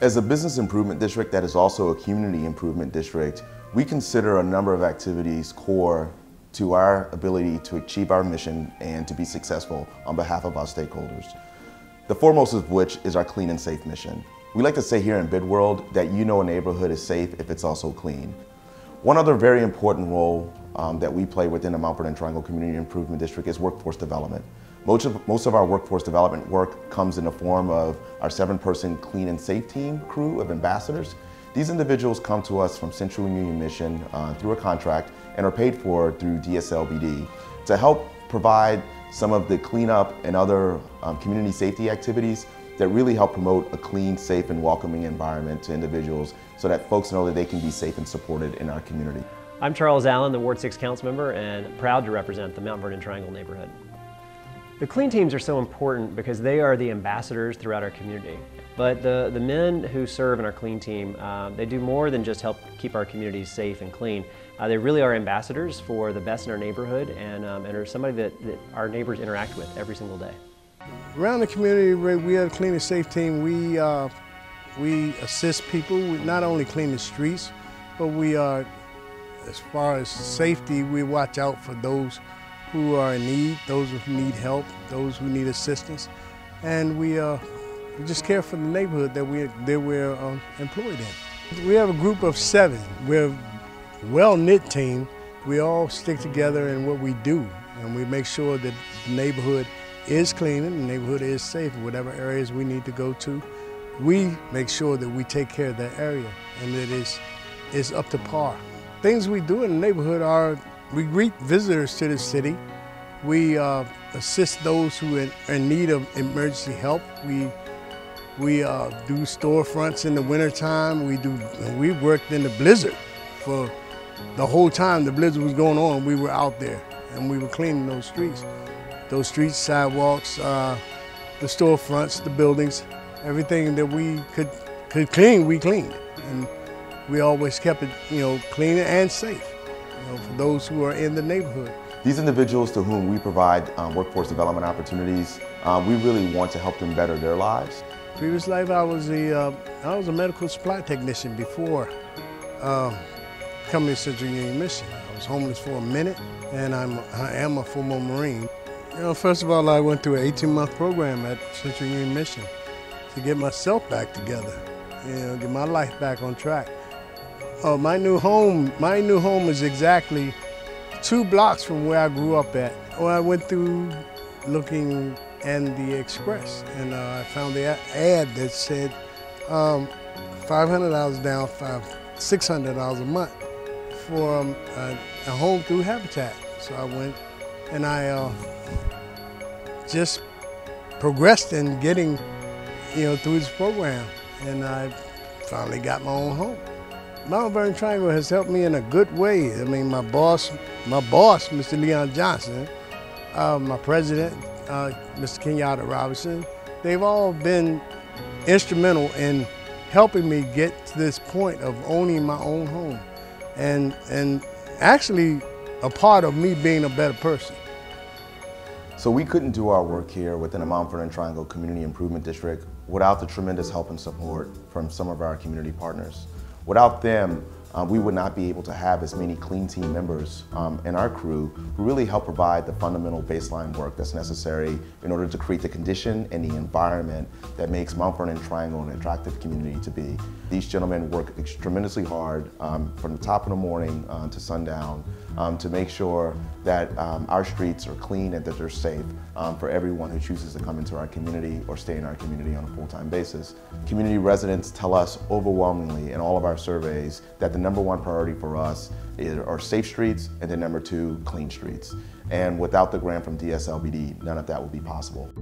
As a business improvement district that is also a community improvement district, we consider a number of activities core to our ability to achieve our mission and to be successful on behalf of our stakeholders. The foremost of which is our clean and safe mission. We like to say here in BidWorld that you know a neighborhood is safe if it's also clean. One other very important role um, that we play within the Mount Vernon Triangle Community Improvement District is workforce development. Most of, most of our workforce development work comes in the form of our seven-person clean and safe team crew of ambassadors. These individuals come to us from Central Union Mission uh, through a contract and are paid for through DSLBD to help provide some of the cleanup and other um, community safety activities that really help promote a clean, safe, and welcoming environment to individuals so that folks know that they can be safe and supported in our community. I'm Charles Allen, the Ward 6 Council member, and proud to represent the Mount Vernon Triangle neighborhood. The clean teams are so important because they are the ambassadors throughout our community. But the, the men who serve in our clean team, uh, they do more than just help keep our communities safe and clean. Uh, they really are ambassadors for the best in our neighborhood and, um, and are somebody that, that our neighbors interact with every single day. Around the community, we have a clean and safe team. We, uh, we assist people with not only cleaning the streets, but we are, as far as safety, we watch out for those who are in need, those who need help, those who need assistance. And we, uh, we just care for the neighborhood that we're, that we're uh, employed in. We have a group of seven. We're a well-knit team. We all stick together in what we do, and we make sure that the neighborhood is clean and the neighborhood is safe, whatever areas we need to go to. We make sure that we take care of that area and that it's, it's up to par. Things we do in the neighborhood are we greet visitors to the city. We uh, assist those who are in need of emergency help. We we uh, do storefronts in the wintertime. We do. We worked in the blizzard for the whole time the blizzard was going on. We were out there and we were cleaning those streets, those streets, sidewalks, uh, the storefronts, the buildings, everything that we could could clean. We cleaned, and we always kept it, you know, clean and safe you know, for those who are in the neighborhood. These individuals to whom we provide um, workforce development opportunities, uh, we really want to help them better their lives. Previous life, I was a, uh, I was a medical supply technician before um, coming to Central Union Mission. I was homeless for a minute, and I'm, I am a former Marine. You know, first of all, I went through an 18-month program at Central Union Mission to get myself back together, you know, get my life back on track. Oh, my new home, my new home is exactly two blocks from where I grew up at. Well, I went through looking in the Express and uh, I found the ad that said um, $500 down, five, $600 a month for um, a, a, home through Habitat. So I went and I uh, just progressed in getting, you know, through this program and I finally got my own home. Mount Vernon Triangle has helped me in a good way. I mean, my boss, my boss, Mr. Leon Johnson, uh, my president, uh, Mr. Kenyatta Robinson, they've all been instrumental in helping me get to this point of owning my own home and, and actually a part of me being a better person. So we couldn't do our work here within the Mount Vernon Triangle Community Improvement District without the tremendous help and support from some of our community partners. Without them, um, we would not be able to have as many clean team members um, in our crew who really help provide the fundamental baseline work that's necessary in order to create the condition and the environment that makes Mount Vernon Triangle an attractive community to be. These gentlemen work tremendously hard um, from the top of the morning uh, to sundown um, to make sure that um, our streets are clean and that they're safe um, for everyone who chooses to come into our community or stay in our community on a full-time basis. Community residents tell us overwhelmingly in all of our surveys that the number one priority for us is are safe streets and then number two, clean streets. And without the grant from DSLBD, none of that would be possible.